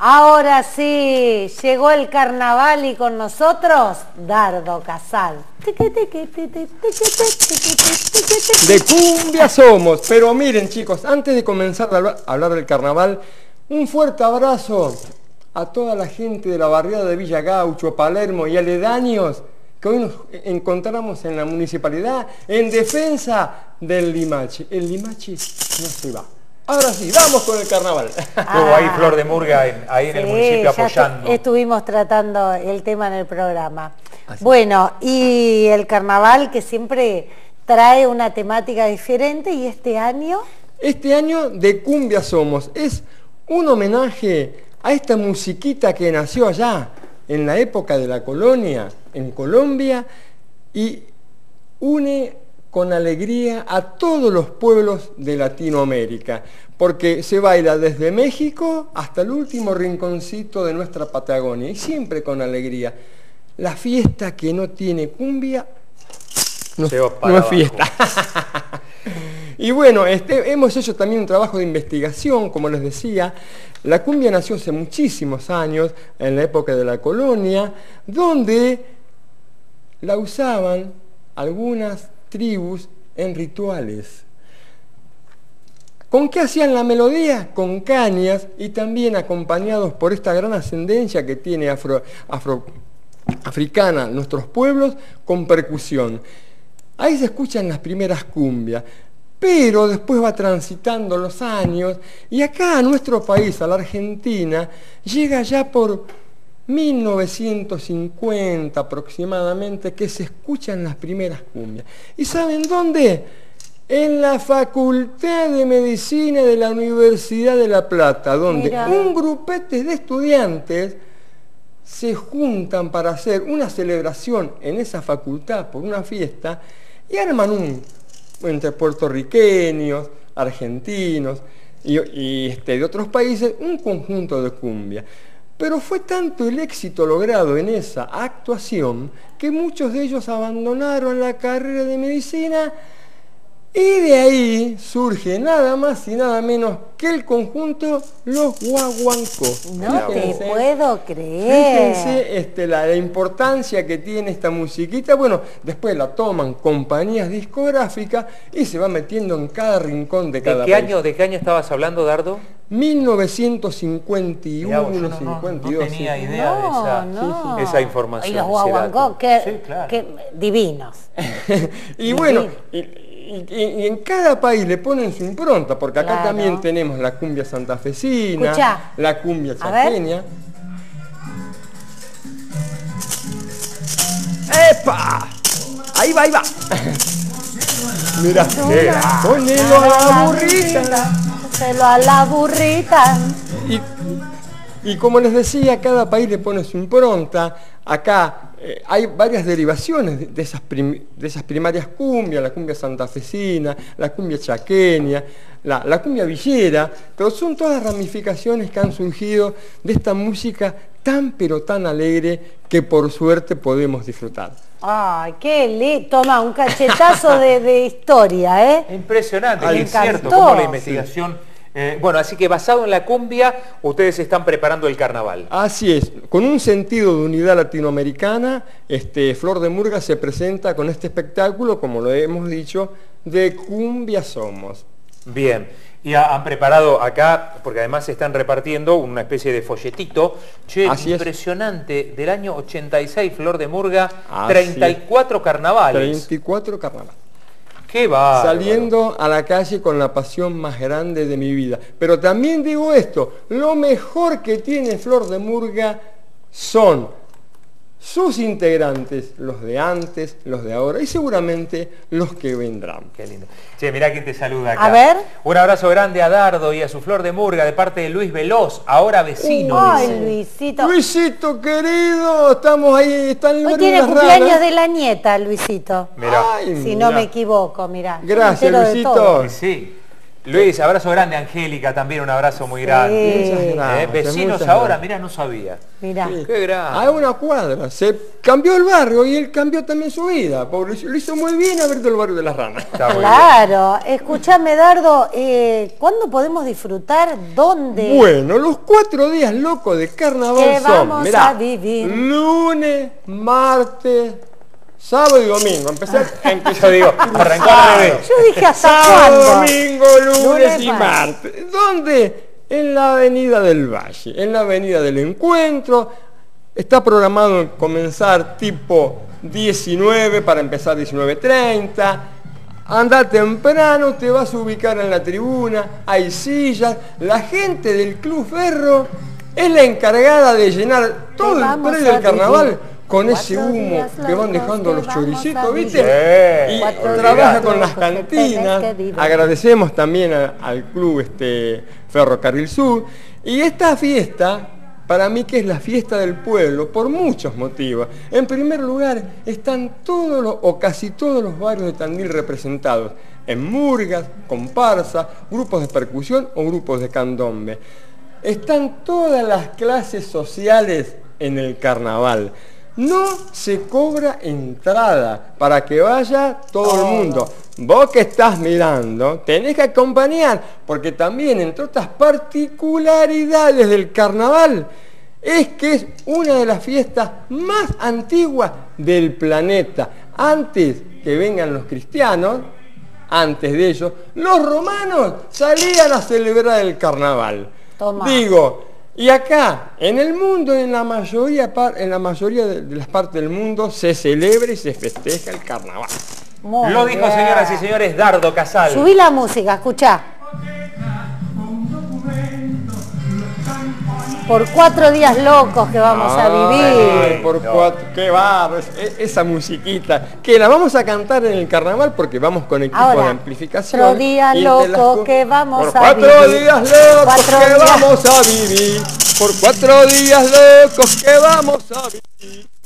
Ahora sí, llegó el carnaval y con nosotros Dardo Casal. De cumbia somos, pero miren chicos, antes de comenzar a hablar del carnaval, un fuerte abrazo a toda la gente de la barriada de Villa Gaucho, Palermo y aledaños que hoy nos encontramos en la municipalidad en defensa del Limache. El Limache no se va. Ahora sí, vamos con el carnaval. Estuvo ahí Flor de Murga ahí en el municipio apoyando. Estuvimos tratando el tema en el programa. Bueno, y el carnaval que siempre trae una temática diferente y este año... Este año de Cumbia Somos. Es un homenaje a esta musiquita que nació allá en la época de la colonia en Colombia y une con alegría a todos los pueblos de Latinoamérica, porque se baila desde México hasta el último rinconcito de nuestra Patagonia, y siempre con alegría. La fiesta que no tiene cumbia no, es fiesta. y bueno, este, hemos hecho también un trabajo de investigación, como les decía. La cumbia nació hace muchísimos años, en la época de la colonia, donde la usaban algunas tribus en rituales. ¿Con qué hacían la melodía? Con cañas y también acompañados por esta gran ascendencia que tiene afro, africana nuestros pueblos con percusión. Ahí se escuchan las primeras cumbias, pero después va transitando los años y acá a nuestro país, a la Argentina, llega ya por 1950 aproximadamente que se escuchan las primeras cumbias. ¿Y saben dónde? En la Facultad de Medicina de la Universidad de La Plata, donde un grupete de estudiantes se juntan para hacer una celebración en esa facultad por una fiesta y arman un, entre puertorriqueños, argentinos y, este, de otros países, un conjunto de cumbia. Pero fue tanto el éxito logrado en esa actuación que muchos de ellos abandonaron la carrera de medicina y de ahí surge nada más y nada menos que el conjunto Los Guaguancos. No te puedo creer. Fíjense este, la, importancia que tiene esta musiquita. Bueno, después la toman compañías discográficas y se va metiendo en cada rincón de cada ¿De qué Año, ¿De qué año estabas hablando, Dardo? 1951, no, 52. No, tenía idea de esa, esa, información. Y los guaguancos, que, divinos. y bueno, y, en cada país le ponen su impronta, porque acá también tenemos la cumbia santafesina, la cumbia chaqueña. ¡Epa! Ahí va, ahí va. Mira, ponelo a la burrita. Ponelo a la burrita. Y, y como les decía, cada país le pone su impronta. Acá eh, hay varias derivaciones de, esas de, esas primarias cumbias, la cumbia santafesina, la cumbia chaqueña, la, cumbia villera, pero son todas ramificaciones que han surgido de esta música tan pero tan alegre que por suerte podemos disfrutar. Ay, qué lindo. Toma, un cachetazo de, historia, ¿eh? Impresionante, es cierto, como la investigación eh, bueno, así que basado en la cumbia, ustedes están preparando el carnaval. Así es, con un sentido de unidad latinoamericana, este, Flor de Murga se presenta con este espectáculo, como lo hemos dicho, de Cumbia Somos. Bien, y han preparado acá, porque además se están repartiendo una especie de folletito, che, impresionante, del año 86, Flor de Murga, 34 carnavales. 34 carnavales. Qué. Saliendo a la calle con la pasión más grande de mi vida. Pero también digo esto, lo mejor que tiene Flor de Murga son sus integrantes, los de antes, los de ahora y seguramente los que vendrán. Qué lindo. Che, mirá quién te saluda acá. A ver. Un abrazo grande a Dardo y a su flor de murga de parte de Luis Veloz, ahora vecino. Ay, Luisito. Luisito, querido, estamos ahí, están Hoy tiene cumpleaños de la nieta, Luisito. Mirá. si no me equivoco, mirá. Gracias, Luisito. Sí. Luis, abrazo grande, Angélica también, un abrazo muy grande. Eh, vecinos ahora, mira, no sabía. Mira. Qué grande. A una cuadra, se cambió el barrio y él cambió también su vida. lo hizo muy bien haber el barrio de las ranas. Claro, escúchame Dardo, eh, ¿cuándo podemos disfrutar? ¿Dónde? Bueno, los cuatro días locos de carnaval son, vamos a vivir. lunes, martes, Sábado y domingo, empecé, yo digo, arrancó Yo dije hasta Sábado, domingo, lunes, y martes. ¿Dónde? En la avenida del Valle, en la avenida del Encuentro. Está programado comenzar tipo 19 para empezar 19.30. Anda temprano, te vas a ubicar en la tribuna, hay sillas. La gente del Club Ferro es la encargada de llenar todo el predio del carnaval con ese humo que van dejando los choricitos, ¿viste? Y trabaja con las cantinas. Agradecemos también al club este, Ferrocarril Sur. Y esta fiesta, para mí que es la fiesta del pueblo, por muchos motivos. En primer lugar, están todos los, o casi todos los barrios de Tandil representados, en murgas, comparsa, grupos de percusión o grupos de candombe. Están todas las clases sociales en el carnaval. No se cobra entrada para que vaya todo el mundo. Vos que estás mirando, tenés que acompañar, porque también, entre otras particularidades del carnaval, es que es una de las fiestas más antiguas del planeta. Antes que vengan los cristianos, antes de ellos, los romanos salían a celebrar el carnaval. Digo, y acá, en el mundo, en la mayoría, en la mayoría de, las partes del mundo, se celebra y se festeja el carnaval. Lo dijo, señoras y señores, Dardo Casal. Subí la música, escuchá. Por cuatro días locos que vamos a vivir. por cuatro, qué barro, esa musiquita, que la vamos a cantar en el carnaval porque vamos con equipo de amplificación. Cuatro días locos que vamos por a vivir. Cuatro días locos que vamos a vivir. Por cuatro días locos que vamos a vivir.